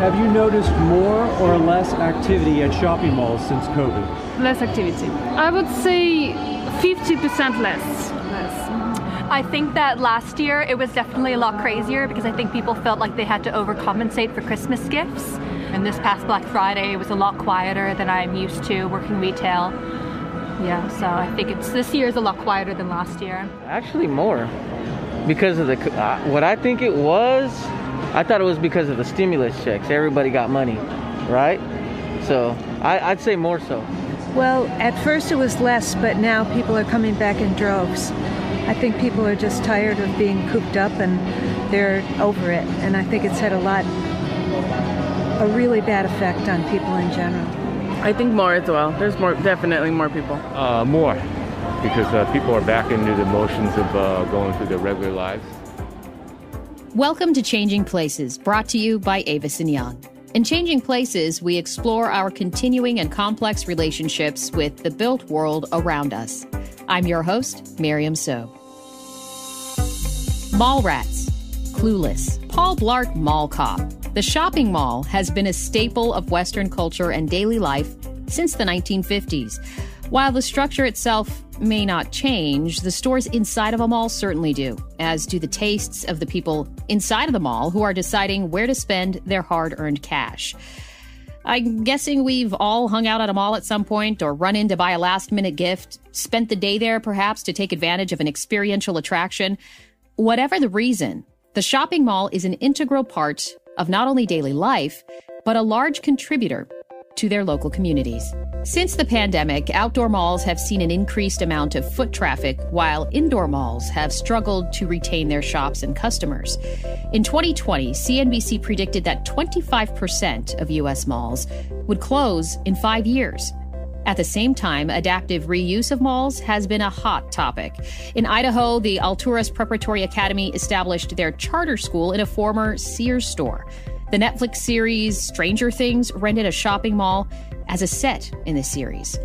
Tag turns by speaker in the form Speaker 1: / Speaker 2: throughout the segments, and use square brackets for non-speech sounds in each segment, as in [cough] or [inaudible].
Speaker 1: have you noticed more or less activity at shopping malls since COVID?
Speaker 2: Less activity. I would say 50% less.
Speaker 3: I think that last year it was definitely a lot crazier because I think people felt like they had to overcompensate for Christmas gifts. And this past Black Friday it was a lot quieter than I'm used to working retail. Yeah, so I think it's this year is a lot quieter than last year.
Speaker 4: Actually, more because of the uh, what I think it was. I thought it was because of the stimulus checks. Everybody got money, right? So I, I'd say more so.
Speaker 5: Well, at first it was less, but now people are coming back in droves. I think people are just tired of being cooped up and they're over it. And I think it's had a lot, a really bad effect on people in general.
Speaker 6: I think more as well. There's more, definitely more people.
Speaker 7: Uh, more, because uh, people are back into the motions of uh, going through their regular lives.
Speaker 8: Welcome to Changing Places, brought to you by Avison Young. In Changing Places, we explore our continuing and complex relationships with the built world around us. I'm your host, Miriam So. Mall rats, clueless. Paul Blart Mall Cop. The shopping mall has been a staple of Western culture and daily life since the 1950s. While the structure itself may not change, the stores inside of a mall certainly do, as do the tastes of the people inside of the mall who are deciding where to spend their hard earned cash. I'm guessing we've all hung out at a mall at some point or run in to buy a last minute gift, spent the day there perhaps to take advantage of an experiential attraction. Whatever the reason, the shopping mall is an integral part of not only daily life, but a large contributor to their local communities. Since the pandemic, outdoor malls have seen an increased amount of foot traffic, while indoor malls have struggled to retain their shops and customers. In 2020, CNBC predicted that 25% of U.S. malls would close in five years. At the same time, adaptive reuse of malls has been a hot topic. In Idaho, the Alturas Preparatory Academy established their charter school in a former Sears store. The Netflix series Stranger Things rented a shopping mall as a set in the series.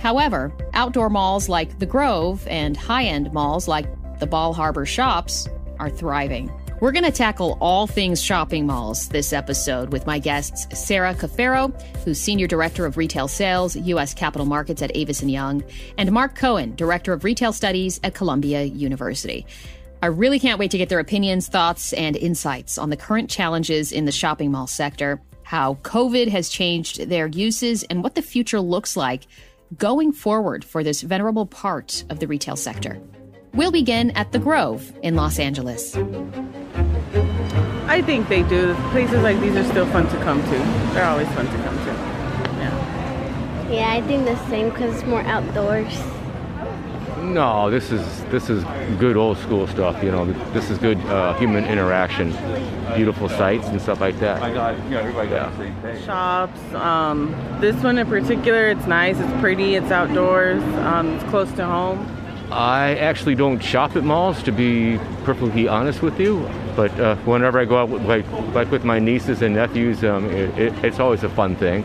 Speaker 8: However, outdoor malls like The Grove and high end malls like the Bal Harbour Shops are thriving. We're going to tackle all things shopping malls this episode with my guests Sarah Cafaro, who's Senior Director of Retail Sales, U.S. Capital Markets at Avison Young, and Mark Cohen, Director of Retail Studies at Columbia University. I really can't wait to get their opinions, thoughts, and insights on the current challenges in the shopping mall sector, how COVID has changed their uses, and what the future looks like going forward for this venerable part of the retail sector. We'll begin at The Grove in Los Angeles.
Speaker 6: I think they do. Places like these are still fun to come to. They're always fun to come to.
Speaker 9: Yeah. Yeah, I think the same because it's more outdoors.
Speaker 7: No, this is this is good old school stuff. You know, this is good uh, human interaction, beautiful sights and stuff like that.
Speaker 6: Yeah. Shops. Um, this one in particular, it's nice. It's pretty. It's outdoors. Um, it's close to home.
Speaker 7: I actually don't shop at malls, to be perfectly honest with you. But uh, whenever I go out, with, like, like with my nieces and nephews, um, it, it, it's always a fun thing.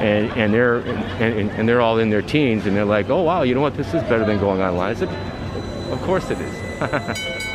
Speaker 7: And, and they're and, and, they're all in their teens, and they're like, "Oh wow, you know what? This is better than going online." I said, "Of course it is." [laughs]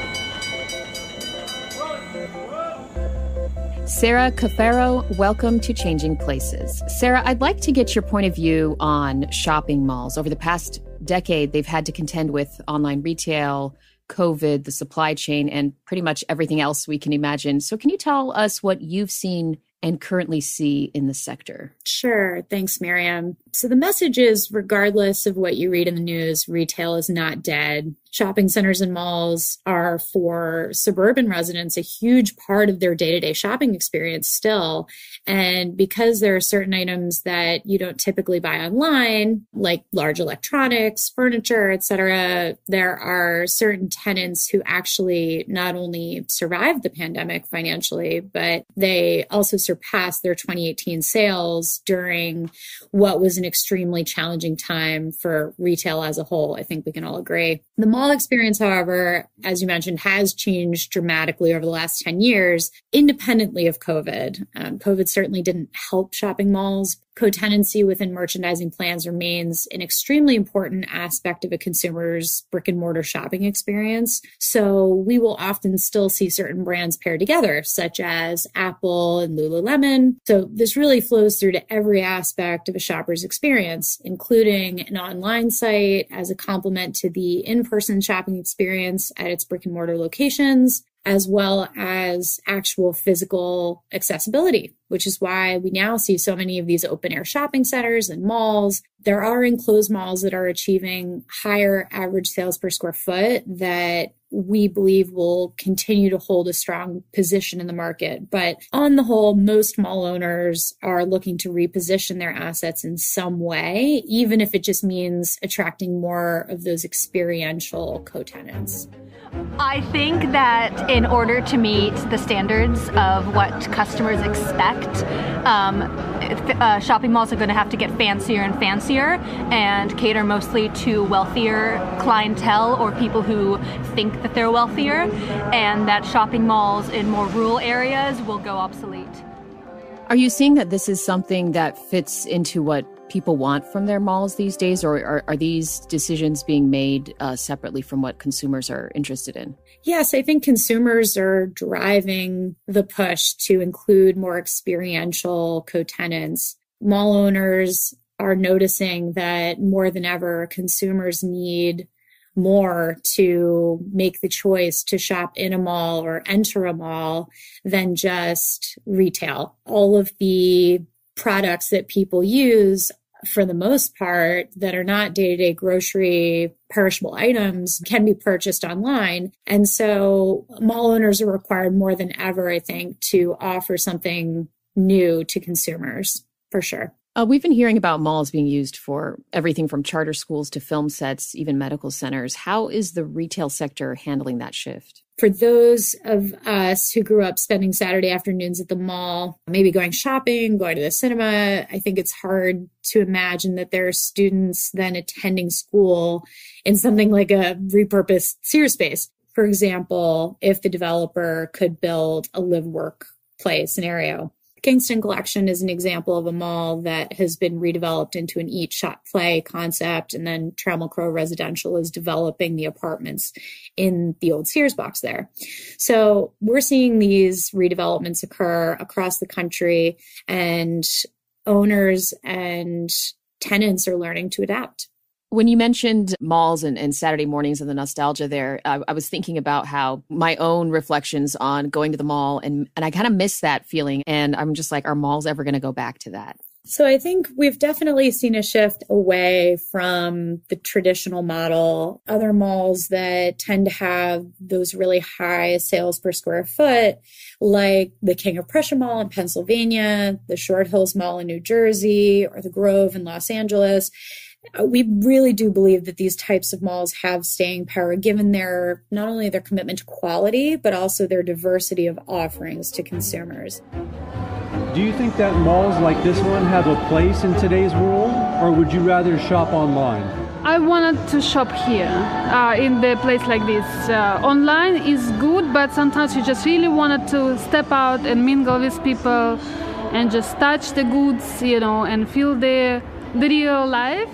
Speaker 8: Sarah Cafaro, welcome to Changing Places. Sarah, I'd like to get your point of view on shopping malls. Over the past decade, they've had to contend with online retail, COVID, the supply chain, and pretty much everything else we can imagine. So, can you tell us what you've seen and currently see in the sector?
Speaker 10: Sure. Thanks, Miriam. So the message is regardless of what you read in the news, retail is not dead. Shopping centers and malls are for suburban residents a huge part of their day to day shopping experience still. And because there are certain items that you don't typically buy online, like large electronics, furniture, etc., there are certain tenants who actually not only survived the pandemic financially, but they also surpassed their 2018 sales during what was an extremely challenging time for retail as a whole. I think we can all agree. The mall experience, however, as you mentioned, has changed dramatically over the last 10 years, independently of COVID. Um, COVID certainly didn't help shopping malls. Co-tenancy within merchandising plans remains an extremely important aspect of a consumer's brick and mortar shopping experience. So we will often still see certain brands paired together, such as Apple and Lululemon. So this really flows through to every aspect of a shopper's experience, including an online site as a complement to the in-person shopping experience at its brick and mortar locations, as well as actual physical accessibility, which is why we now see so many of these open air shopping centers and malls. There are enclosed malls that are achieving higher average sales per square foot that we believe will continue to hold a strong position in the market. But on the whole, most mall owners are looking to reposition their assets in some way, even if it just means attracting more of those experiential co-tenants.
Speaker 3: I think that in order to meet the standards of what customers expect, um, uh, shopping malls are going to have to get fancier and fancier and cater mostly to wealthier clientele or people who think that they're wealthier, and that shopping malls in more rural areas will go obsolete.
Speaker 8: Are you seeing that this is something that fits into what people want from their malls these days, or are, are these decisions being made uh, separately from what consumers are interested in?
Speaker 10: Yes, I think consumers are driving the push to include more experiential co tenants. Mall owners are noticing that more than ever, consumers need more to make the choice to shop in a mall or enter a mall than just retail. All of the products that people use for the most part that are not day to day grocery perishable items can be purchased online. And so mall owners are required more than ever, I think, to offer something new to consumers for sure.
Speaker 8: Uh, we've been hearing about malls being used for everything from charter schools to film sets, even medical centers. How is the retail sector handling that shift?
Speaker 10: for those of us who grew up spending Saturday afternoons at the mall, maybe going shopping, going to the cinema, I think it's hard to imagine that there are students then attending school in something like a repurposed Sears space. For example, if the developer could build a live work play scenario. Kingston Collection is an example of a mall that has been redeveloped into an eat, shop, play concept. And then Trammell Crow Residential is developing the apartments in the old Sears box there. So we're seeing these redevelopments occur across the country and owners and tenants are learning to adapt.
Speaker 8: When you mentioned malls and, and Saturday mornings and the nostalgia there, I, I, was thinking about how my own reflections on going to the mall and, and I kind of miss that feeling. And I'm just like, are malls ever going to go back to that?
Speaker 10: So I think we've definitely seen a shift away from the traditional model. Other malls that tend to have those really high sales per square foot, like the King of Prussia Mall in Pennsylvania, the Short Hills Mall in New Jersey, or the Grove in Los Angeles, we really do believe that these types of malls have staying power given their not only their commitment to quality but also their diversity of offerings to consumers
Speaker 1: do you think that malls like this one have a place in today's world or would you rather shop online
Speaker 2: I wanted to shop here uh, in the place like this. Uh, online is good, but sometimes you just really wanted to step out and mingle with people and just touch the goods, you know, and feel the, the real life.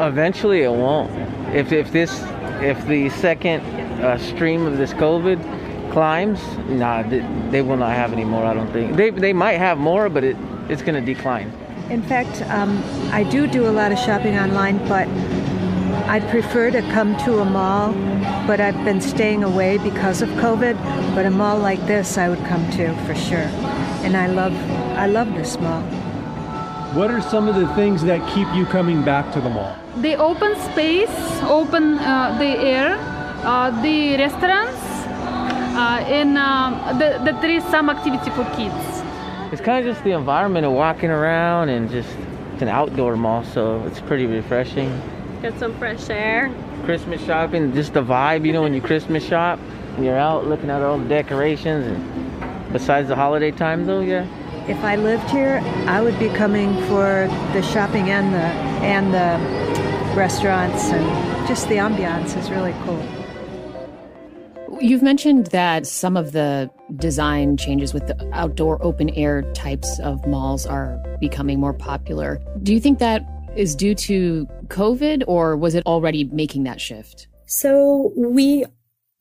Speaker 4: Eventually, it won't. If if this if the second uh, stream of this COVID climbs, nah, they, they, will not have any more. I don't think they they might have more, but it it's going to decline.
Speaker 5: In fact, um, I do do a lot of shopping online, but I'd prefer to come to a mall. But I've been staying away because of COVID. But a mall like this, I would come to for sure. And I love I love this mall.
Speaker 1: What are some of the things that keep you coming back to the mall?
Speaker 2: The open space, open uh, the air, uh, the restaurants, uh, and uh, the, the, there is some activity for kids.
Speaker 4: It's kind of just the environment of walking around and just it's an outdoor mall, so it's pretty refreshing.
Speaker 9: Get some fresh air.
Speaker 4: Christmas shopping, just the vibe, you know, when you Christmas shop, you're out looking at all the decorations. And besides the holiday time, though, yeah,
Speaker 5: if I lived here, I would be coming for the shopping and the and the restaurants and just the ambiance is really cool.
Speaker 8: You've mentioned that some of the design changes with the outdoor open air types of malls are becoming more popular. Do you think that is due to COVID or was it already making that shift?
Speaker 10: So we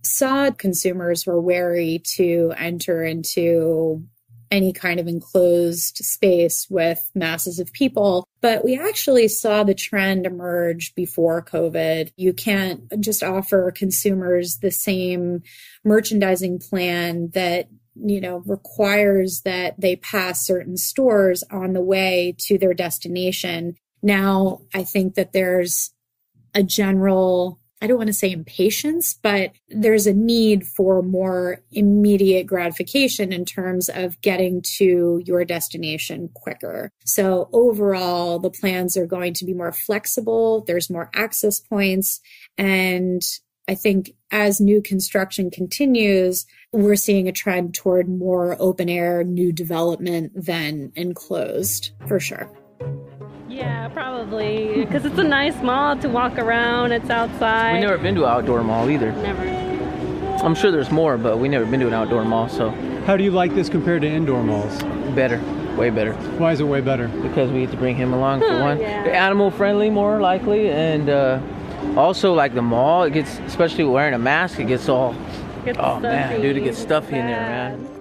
Speaker 10: saw consumers were wary to enter into any kind of enclosed space with masses of people. But we actually saw the trend emerge before COVID. You can't just offer consumers the same merchandising plan that you know requires that they pass certain stores on the way to their destination now i think that there's a general I don't want to say impatience, but there's a need for more immediate gratification in terms of getting to your destination quicker. So overall, the plans are going to be more flexible. There's more access points. And I think as new construction continues, we're seeing a trend toward more open air new development than enclosed for sure.
Speaker 11: Yeah, probably because it's a nice mall to walk around. It's outside.
Speaker 4: We've never been to an outdoor mall either.
Speaker 11: Never.
Speaker 4: I'm sure there's more, but we've never been to an outdoor mall. So,
Speaker 1: how do you like this compared to indoor malls?
Speaker 4: Better, way better.
Speaker 1: Why is it way better?
Speaker 4: Because we get to bring him along for one.
Speaker 11: Yeah.
Speaker 4: They're animal friendly, more likely, and uh, also like the mall. It gets, especially wearing a mask, it gets all.
Speaker 11: Gets
Speaker 4: oh man, dude, it gets stuffy in there, man.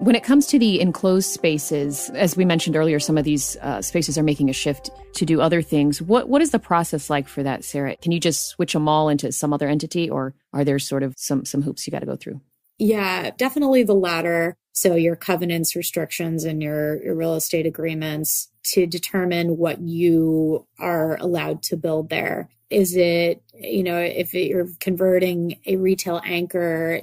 Speaker 8: When it comes to the enclosed spaces, as we mentioned earlier, some of these uh, spaces are making a shift to do other things. What what is the process like for that, Sarah? Can you just switch a mall into some other entity, or are there sort of some some hoops you got to go through?
Speaker 10: Yeah, definitely the latter. So your covenants, restrictions, and your, your real estate agreements to determine what you are allowed to build there. Is it, you know, if you're converting a retail anchor,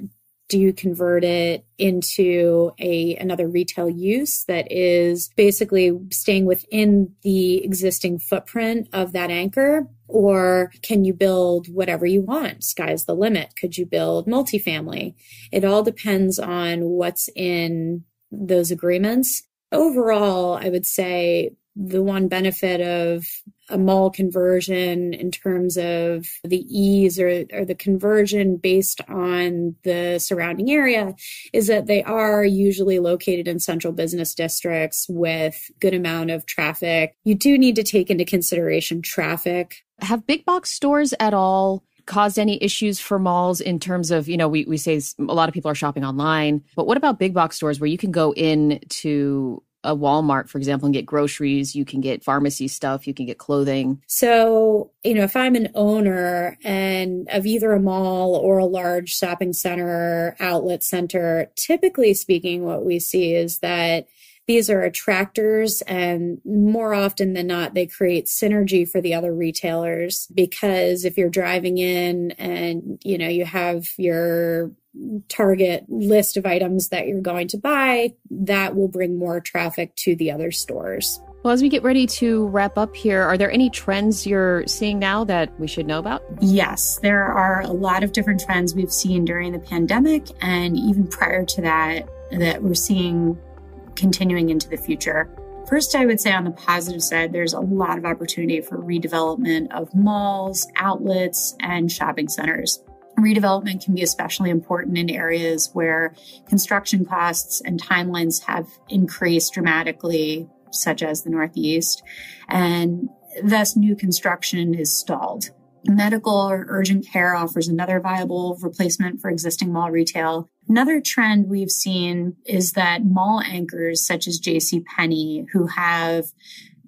Speaker 10: do you convert it into a another retail use that is basically staying within the existing footprint of that anchor? Or can you build whatever you want? Sky's the limit. Could you build multifamily? It all depends on what's in those agreements. Overall i would say the one benefit of a mall conversion in terms of the ease or, or the conversion based on the surrounding area is that they are usually located in central business districts with good amount of traffic. You do need to take into consideration traffic.
Speaker 8: Have big box stores at all caused any issues for malls in terms of, you know, we, we say a lot of people are shopping online, but what about big box stores where you can go in to a Walmart, for example, and get groceries, you can get pharmacy stuff, you can get clothing.
Speaker 10: So, you know, if I'm an owner and of either a mall or a large shopping center, outlet center, typically speaking, what we see is that these are attractors and more often than not they create synergy for the other retailers because if you're driving in and you know you have your target list of items that you're going to buy, that will bring more traffic to the other stores.
Speaker 8: Well, as we get ready to wrap up here, are there any trends you're seeing now that we should know about?
Speaker 10: Yes, there are a lot of different trends we've seen during the pandemic and even prior to that that we're seeing continuing into the future. First, I would say on the positive side, there's a lot of opportunity for redevelopment of malls, outlets, and shopping centers. Redevelopment can be especially important in areas where construction costs and timelines have increased dramatically, such as the Northeast, and thus new construction is stalled. Medical or urgent care offers another viable replacement for existing mall retail. Another trend we've seen is that mall anchors such as J.C. Penney, who have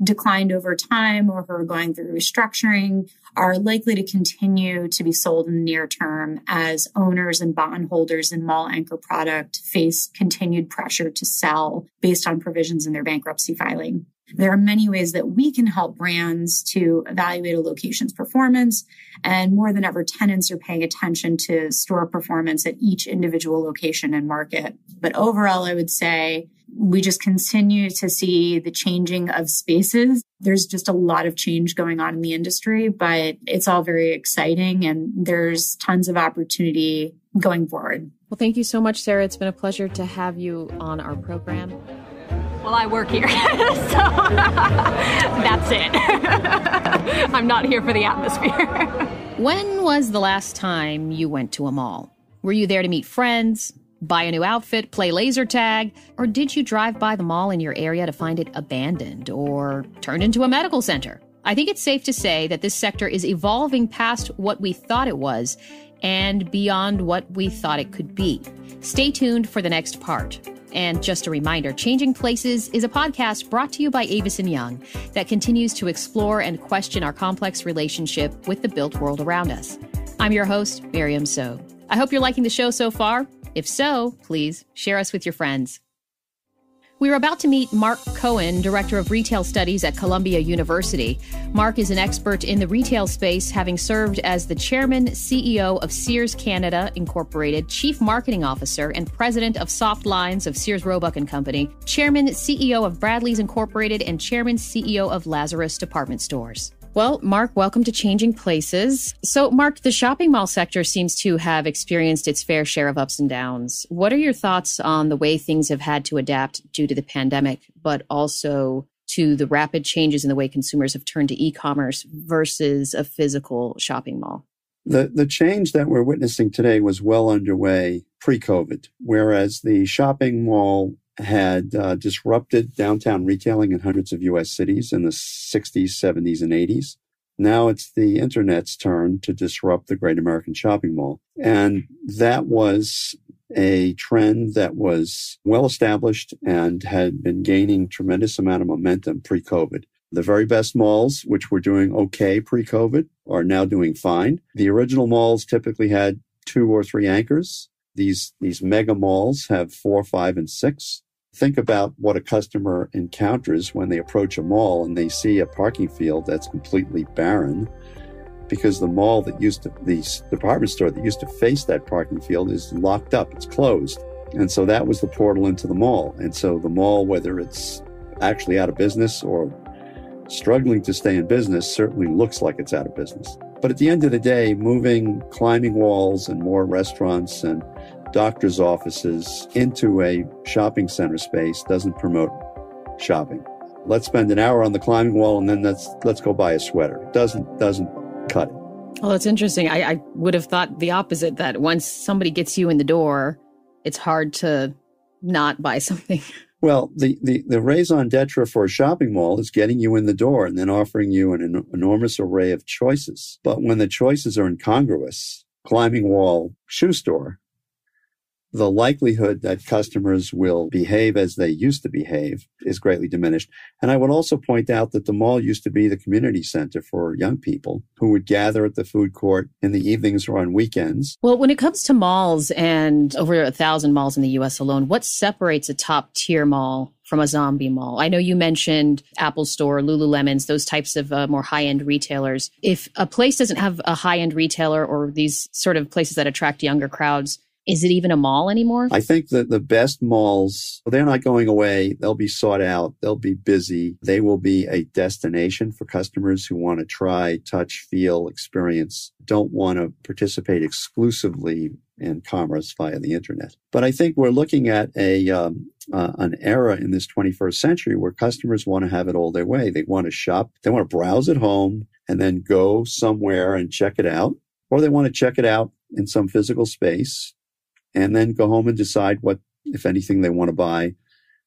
Speaker 10: declined over time or who are going through restructuring are likely to continue to be sold in the near term as owners and bondholders in mall anchor product face continued pressure to sell based on provisions in their bankruptcy filing. There are many ways that we can help brands to evaluate a location's performance. And more than ever, tenants are paying attention to store performance at each individual location and market. But overall, I would say we just continue to see the changing of spaces. There's just a lot of change going on in the industry, but it's all very exciting and there's tons of opportunity going forward.
Speaker 8: Well, thank you so much, Sarah. It's been a pleasure to have you on our program.
Speaker 3: Well, I work here, [laughs] so [laughs] that's it. [laughs] I'm not here for the atmosphere.
Speaker 8: When was the last time you went to a mall? Were you there to meet friends, buy a new outfit, play laser tag, or did you drive by the mall in your area to find it abandoned or turned into a medical center? I think it's safe to say that this sector is evolving past what we thought it was and beyond what we thought it could be. Stay tuned for the next part. And just a reminder Changing Places is a podcast brought to you by Avison Young that continues to explore and question our complex relationship with the built world around us. I'm your host, Miriam So. I hope you're liking the show so far. If so, please share us with your friends. We are about to meet Mark Cohen, Director of Retail Studies at Columbia University. Mark is an expert in the retail space, having served as the Chairman, CEO of Sears Canada Incorporated, Chief Marketing Officer, and President of Soft Lines of Sears Roebuck and Company, Chairman, CEO of Bradlees Incorporated, and Chairman, CEO of Lazarus Department Stores. Well, Mark, welcome to Changing Places. So, Mark, the shopping mall sector seems to have experienced its fair share of ups and downs. What are your thoughts on the way things have had to adapt due to the pandemic, but also to the rapid changes in the way consumers have turned to e-commerce versus a physical shopping mall?
Speaker 12: The, the change that we're witnessing today was well underway pre-COVID, whereas the shopping mall had uh, disrupted downtown retailing in hundreds of US cities in the 60s, 70s, and 80s. Now it's the internet's turn to disrupt the great American shopping mall. And that was a trend that was well established and had been gaining tremendous amount of momentum pre-COVID. The very best malls, which were doing okay pre-COVID, are now doing fine. The original malls typically had two or three anchors. These, these mega malls have four, five, and six. Think about what a customer encounters when they approach a mall and they see a parking field that's completely barren because the mall that used to, the department store that used to face that parking field is locked up, it's closed. And so that was the portal into the mall. And so the mall, whether it's actually out of business or struggling to stay in business, certainly looks like it's out of business. But at the end of the day, moving climbing walls and more restaurants and doctor's offices into a shopping center space doesn't promote shopping. Let's spend an hour on the climbing wall and then let's let's go buy a sweater. Doesn't doesn't cut it.
Speaker 8: Well, that's interesting. I, I would have thought the opposite that once somebody gets you in the door, it's hard to not buy [laughs] something.
Speaker 12: Well, the, the, the raison d'etre for a shopping mall is getting you in the door and then offering you an, an enormous array of choices. But when the choices are incongruous, climbing wall shoe store the likelihood that customers will behave as they used to behave is greatly diminished. And I would also point out that the mall used to be the community center for young people who would gather at the food court in the evenings or on weekends.
Speaker 8: Well, when it comes to malls and over a thousand malls in the US alone, what separates a top tier mall from a zombie mall. I know you mentioned Apple Store, Lululemon's, those types of uh, more high end retailers. If a place doesn't have a high end retailer or these sort of places that attract younger crowds, is it even a mall anymore?
Speaker 12: I think that the best malls, they're not going away. They'll be sought out. They'll be busy. They will be a destination for customers who want to try, touch, feel, experience, don't want to participate exclusively in commerce via the internet. But I think we're looking at a um, uh, an era in this 21st century where customers want to have it all their way. They want to shop, they want to browse at home and then go somewhere and check it out, or they want to check it out in some physical space and then go home and decide what, if anything, they want to buy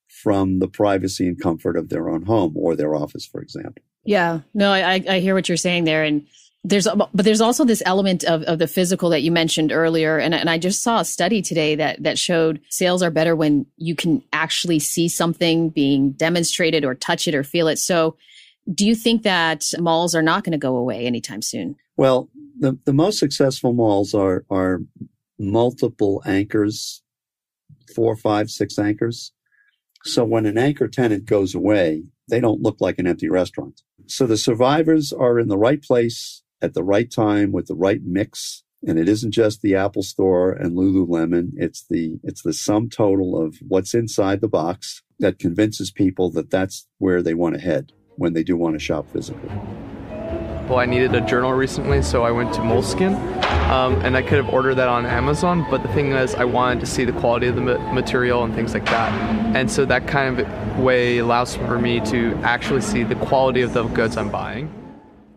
Speaker 12: from the privacy and comfort of their own home or their office, for example.
Speaker 8: Yeah, no, I, I hear what you're saying there. And there's, but there's also this element of, of the physical that you mentioned earlier. And, and I just saw a study today that, that showed sales are better when you can actually see something being demonstrated or touch it or feel it. So do you think that malls are not going to go away anytime soon?
Speaker 12: Well, the, the most successful malls are, are multiple anchors, four, five, six anchors. So when an anchor tenant goes away, they don't look like an empty restaurant. So the survivors are in the right place at the right time with the right mix. And it isn't just the Apple store and Lululemon. It's the, it's the sum total of what's inside the box that convinces people that that's where they want to head when they do want to shop physically.
Speaker 13: Well, I needed a journal recently, so I went to Moleskine, um, and I could have ordered that on Amazon. But the thing is, I wanted to see the quality of the material and things like that, and so that kind of way allows for me to actually see the quality of the goods I'm buying.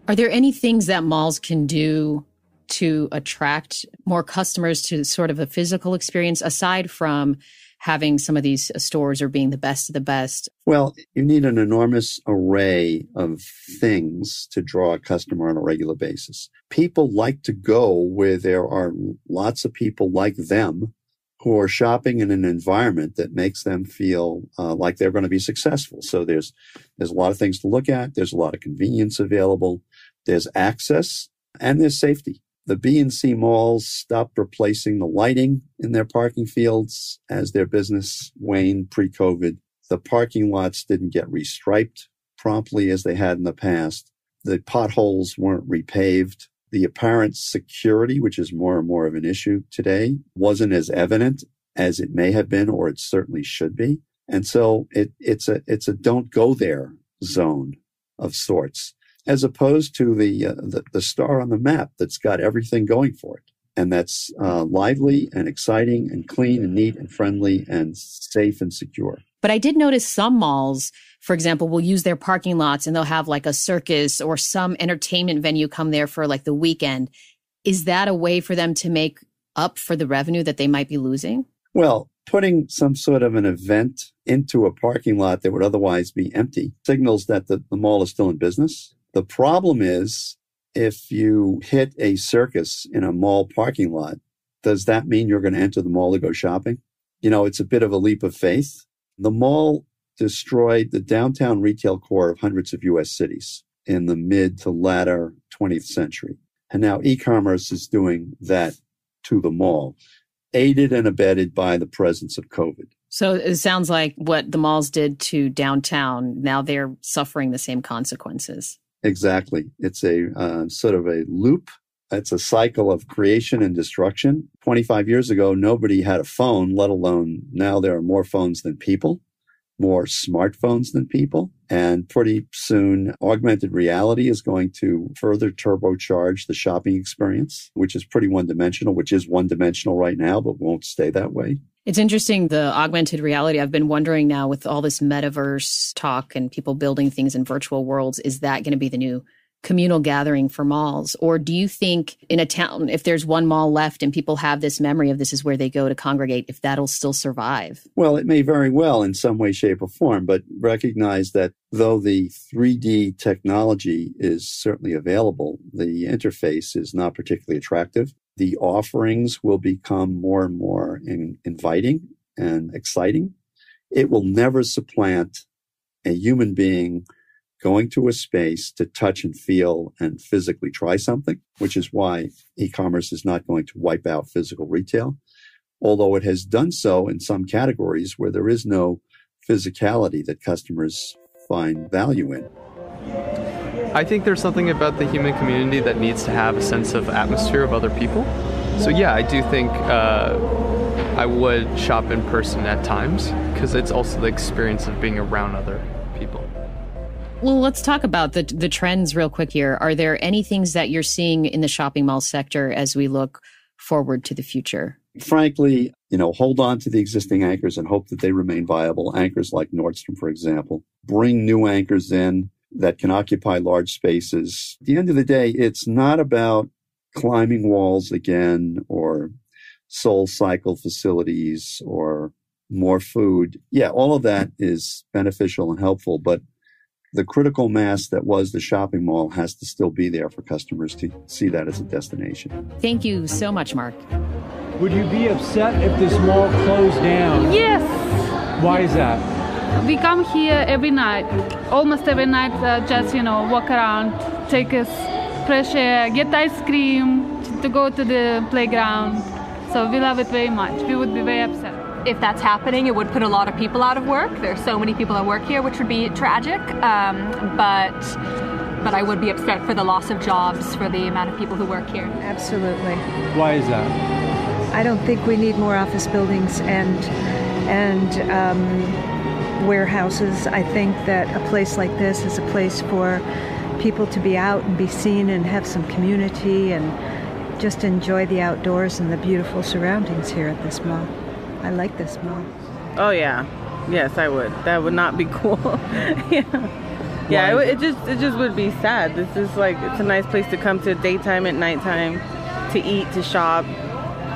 Speaker 8: Are there any things that malls can do to attract more customers to sort of a physical experience aside from having some of these stores or being the best of the best?
Speaker 12: Well, you need an enormous array of things to draw a customer on a regular basis. People like to go where there are lots of people like them who are shopping in an environment that makes them feel uh, like they're going to be successful. So there's there's a lot of things to look at. There's a lot of convenience available. There's access and there's safety. The B and C malls stopped replacing the lighting in their parking fields as their business waned pre-COVID. The parking lots didn't get restriped promptly as they had in the past. The potholes weren't repaved the apparent security, which is more and more of an issue today, wasn't as evident as it may have been, or it certainly should be. And so it, it's a, it's a don't go there zone of sorts, as opposed to the, uh, the, the, star on the map that's got everything going for it. And that's uh, lively and exciting and clean and neat and friendly and safe and secure.
Speaker 8: But I did notice some malls, for example, will use their parking lots and they'll have like a circus or some entertainment venue come there for like the weekend. Is that a way for them to make up for the revenue that they might be losing?
Speaker 12: Well, putting some sort of an event into a parking lot that would otherwise be empty signals that the, the mall is still in business. The problem is if you hit a circus in a mall parking lot, does that mean you're going to enter the mall to go shopping? You know, it's a bit of a leap of faith. The mall destroyed the downtown retail core of hundreds of US cities in the mid to latter 20th century. And now e-commerce is doing that to the mall, aided and abetted by the presence of COVID.
Speaker 8: So it sounds like what the malls did to downtown, now they're suffering the same consequences.
Speaker 12: Exactly. It's a uh, sort of a loop it's a cycle of creation and destruction. 25 years ago, nobody had a phone, let alone now there are more phones than people, more smartphones than people. And pretty soon, augmented reality is going to further turbocharge the shopping experience, which is pretty one dimensional, which is one dimensional right now, but won't stay that way.
Speaker 8: It's interesting, the augmented reality. I've been wondering now with all this metaverse talk and people building things in virtual worlds, is that going to be the new communal gathering for malls? Or do you think in a town, if there's one mall left and people have this memory of this is where they go to congregate, if that'll still survive?
Speaker 12: Well, it may very well in some way, shape, or form, but recognize that though the 3D technology is certainly available, the interface is not particularly attractive. The offerings will become more and more in, inviting and exciting. It will never supplant a human being going to a space to touch and feel and physically try something, which is why e-commerce is not going to wipe out physical retail, although it has done so in some categories where there is no physicality that customers find value in.
Speaker 13: I think there's something about the human community that needs to have a sense of atmosphere of other people. So yeah, I do think uh, I would shop in person at times because it's also the experience of being around other people.
Speaker 8: Well, let's talk about the the trends real quick here. Are there any things that you're seeing in the shopping mall sector as we look forward to the future?
Speaker 12: Frankly, you know, hold on to the existing anchors and hope that they remain viable. Anchors like Nordstrom, for example, bring new anchors in that can occupy large spaces. At the end of the day, it's not about climbing walls again or SoulCycle facilities or more food. Yeah, all of that is beneficial and helpful, but the critical mass that was the shopping mall has to still be there for customers to see that as a destination.
Speaker 8: Thank you so much, Mark.
Speaker 1: Would you be upset if this mall closed down?
Speaker 2: Yes.
Speaker 1: Why is that?
Speaker 2: We come here every night, almost every night, uh, just, you know, walk around, take a fresh air, get ice cream, to go to the playground. So we love it very much. We would be very upset
Speaker 3: if that's happening, it would put a lot of people out of work. There's so many people that work here, which would be tragic. Um, but but I would be upset for the loss of jobs for the amount of people who work here.
Speaker 5: Absolutely.
Speaker 1: Why is that?
Speaker 5: I don't think we need more office buildings and and um, warehouses. I think that a place like this is a place for people to be out and be seen and have some community and just enjoy the outdoors and the beautiful surroundings here at this mall. I like this mall.
Speaker 6: Oh yeah, yes, I would. That would not be [laughs] cool. yeah, yeah. It, it, just it just would be sad. This is like it's a nice place to come to daytime at nighttime. to eat, to shop.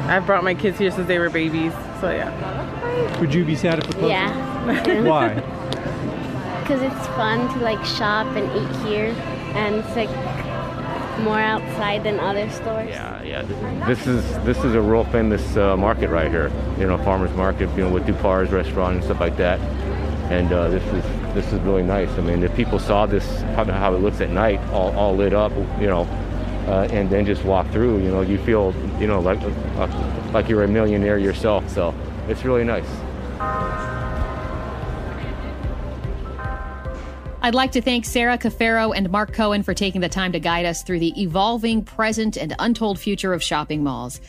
Speaker 6: I've brought my kids here since they were babies, so yeah.
Speaker 1: Would you be sad if it closed?
Speaker 9: Yeah. [laughs]
Speaker 1: Why?
Speaker 9: Because it's fun to like shop and eat here, and it's like more outside than other stores.
Speaker 7: Yeah, yeah. This is this is a real famous uh, market right here. You know, farmers market. You know, with Du-par's restaurant and stuff like that. And uh, this is this is really nice. I mean, if people saw this, how, how it looks at night, all, all lit up, you know, uh, and then just walk through, you know, you feel, you know, like like you're a millionaire yourself. So it's really nice.
Speaker 8: I'd like to thank Sarah Cafaro and Mark Cohen for taking the time to guide us through the evolving present and untold future of shopping malls.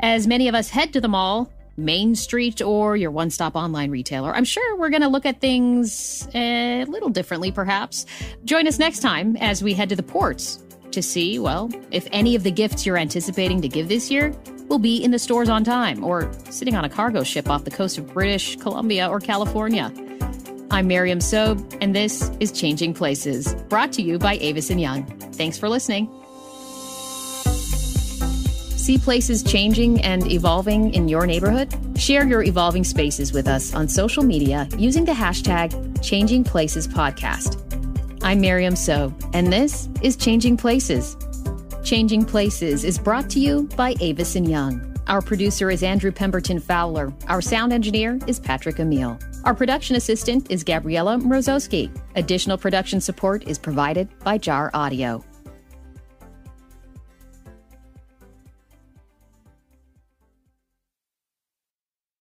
Speaker 8: As many of us head to the mall, Main Street, or your one stop online retailer, I'm sure we're going to look at things a little differently, perhaps. Join us next time as we head to the ports to see, well, if any of the gifts you're anticipating to give this year will be in the stores on time or sitting on a cargo ship off the coast of British Columbia or California. I'm Miriam Sobe, and this is Changing Places, brought to you by Avison Young. Thanks for listening. See places changing and evolving in your neighborhood? Share your evolving spaces with us on social media using the hashtag Changing Places Podcast. I'm Miriam Sobe, and this is Changing Places. Changing Places is brought to you by Avison Young. Our producer is Andrew Pemberton Fowler. Our sound engineer is Patrick Emile. Our production assistant is Gabriella Mrozowski. Additional production support is provided by Jar Audio.